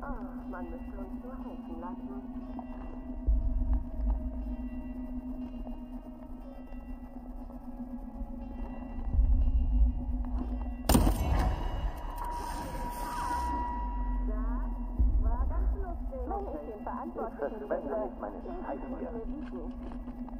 Man müsste uns nur helfen lassen. Das war ganz lustig. Wenn ich den Verantwortlichen verschwende nicht meine Zeit hier.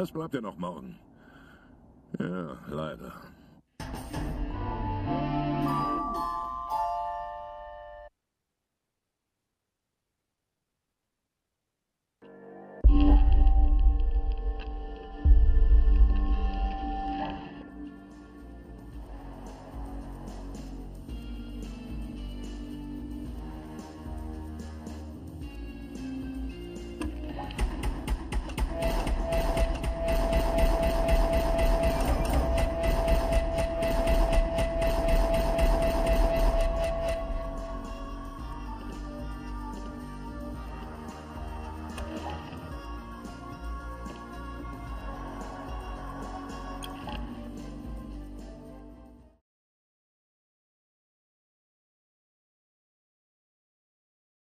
Was bleibt dir noch morgen? Ja, leider.